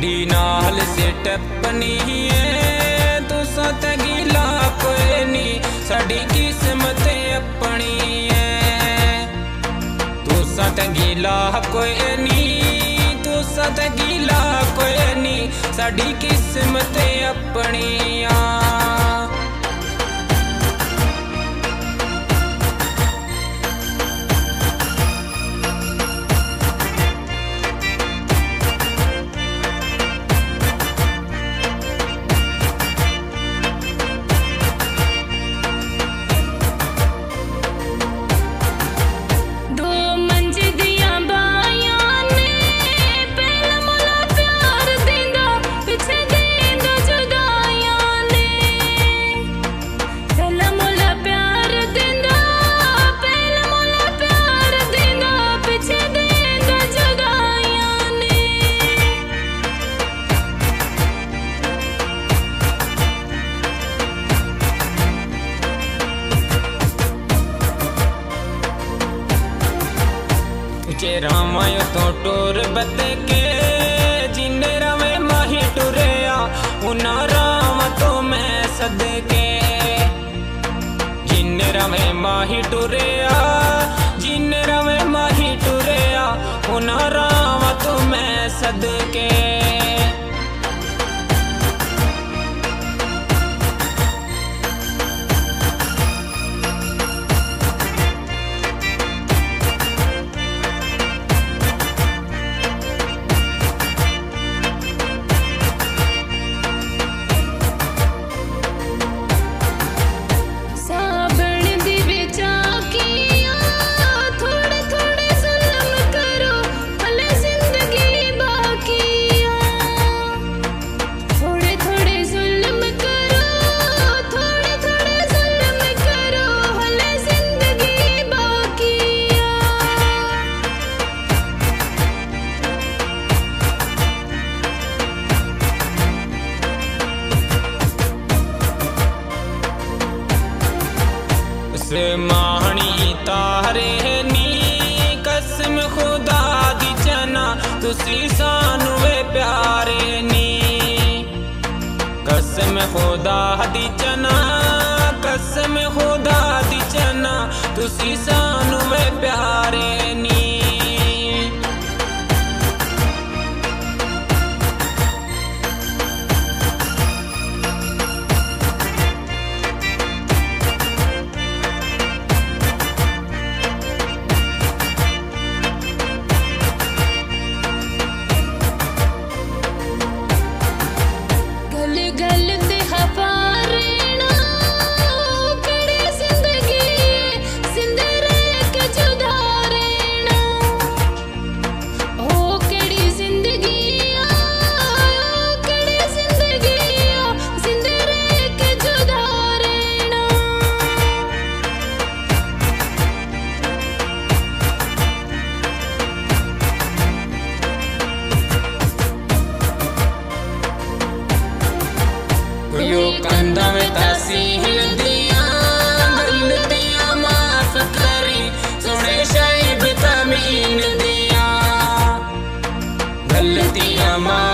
ਗੱਡੀ ਨਾਲ ਸਿੱਟ ਟੱਪਣੀ ਏ ਤੂੰ ਸਤ ਗਿਲਾ ਕੋਈ ਨਹੀਂ, ਸਾਡੀ ਕਿਸਮਤ ਆਪਣੀ ਐ। ਤੂੰ ਸਤ ਗਿਲਾ ਕੋਈ ਨਹੀਂ, ਤੂੰ ਸਤ ਗਿਲਾ ਕੋਈ ਨਹੀਂ, ਸਾਡੀ ਕਿਸਮਤ ਆਪਣੀ ਆ। ਉੱਚੇ ਰਾਮਾਇ ਤੋਂ ਟੋਰ ਬਤੇ ਕੇ ਜਿੰਨੇ ਰਵੇ ਮਾਹੀ ਟੁਰਿਆ ਉਹਨਾਂ ਰਾਮ ਤੋਂ ਮੈਂ ਸਦਕੇ। ਜਿੰਨੇ ਰਵੇ ਮਾਹੀ ਟੁਰਿਆ, ਜਿੰਨੇ ਰਵੇ ਮਾਹੀ ਟੁਰਿਆ ਉਹਨਾਂ ਰਾਮ ਤੋਂ ਮੈਂ ਸਦਕੇ। ਮਾਹਣੀ ਤਾਰੇ ਨੀ। ਕਸਮ ਖੁਦਾ ਦੀ ਚਨਾ ਤੁਸੀਂ ਸਾਨੂੰ ਵੇ ਪਿਆਰੇ ਨੀ। ਕਸਮ ਖੁਦਾ ਦੀ ਚਨਾ ਕਸਮ ਖੁਦਾ ਦੀ ਚਨਾ ਤੁਸੀਂ ਸਾਨੂੰ ਵੇ ਪਿਆਰੇ my